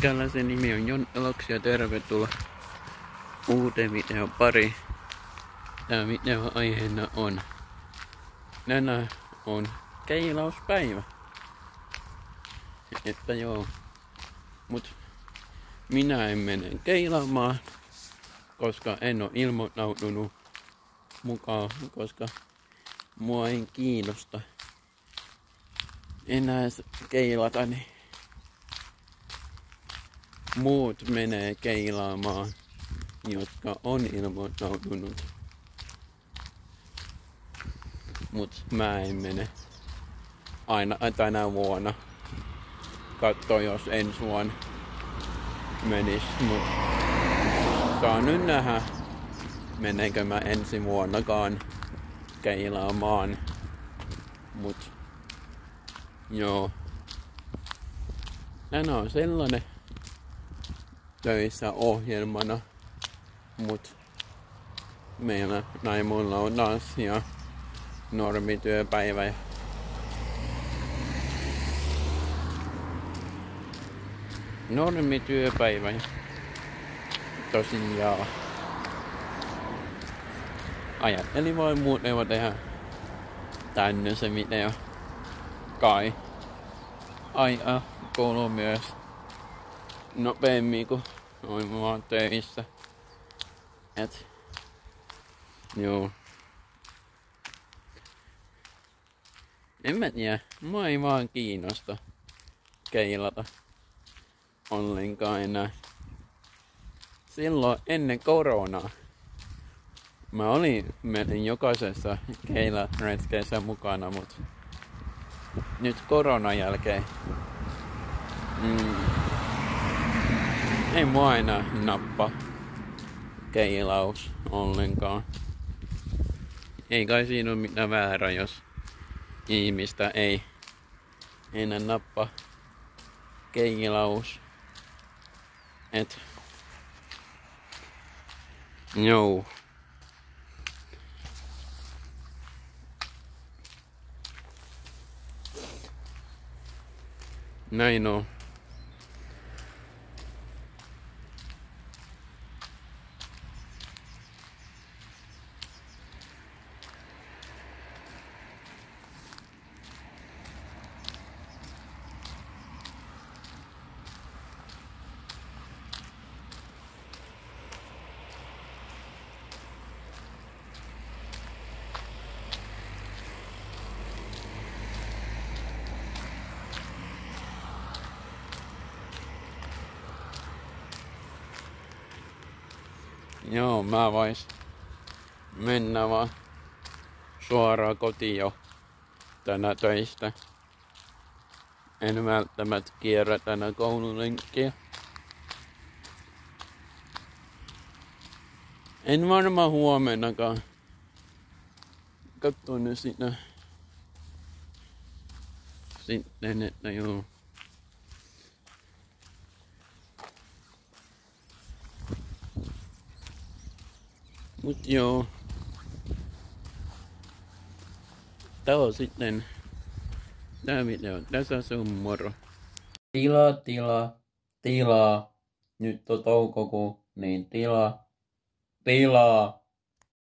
Meikäläisen nimi on Jon Eloksi ja tervetuloa uuteen videon pari. Tämä video aiheena on Tänään on keilauspäivä. Että joo. Mut minä en mene keilaamaan, koska en ole ilmoittautunut mukaan, koska mua ei kiinnosta enää keilata, niin muut menee keilaamaan, jotka on ilmoittautunut. Mut mä en mene aina tänä vuonna. Katso jos ensi vuonna menis, mut saa nyt nähdä, menenkö mä ensi vuonnakaan keilaamaan. Mut joo. Tänään on sellainen töissä ohjelmana, mut meillä näin mulla on taas ja normityöpäivä. Ja normityöpäivä. Ja tosiaan ajattelin voi muuten voi tehdä tänne se video. Kai. Ai, äh, kuuluu myös nopeammin kuin noin vaan töissä. Et, joo. En mä tiedä, mua ei vaan kiinnosta keilata ollenkaan enää. Silloin ennen koronaa mä olin menin jokaisessa keilaretskeissä mukana, mutta nyt koronan jälkeen mm, ei mua enää nappa keilaus ollenkaan. Ei kai siinä ole mitään väärä, jos ihmistä ei enää nappa keilaus. Et Joo. Näin on. Joo, mä vois mennä vaan suoraan kotiin jo tänä töistä. En välttämättä kierrä tänä koululenkkiä. En varmaan huomennakaan. Katso nyt sitä. Sitten, että joo. Mut joo. Tää on sitten tää video. Tässä on moro. Tila, tila, tilaa. Nyt on toukokuu, niin tila, tilaa.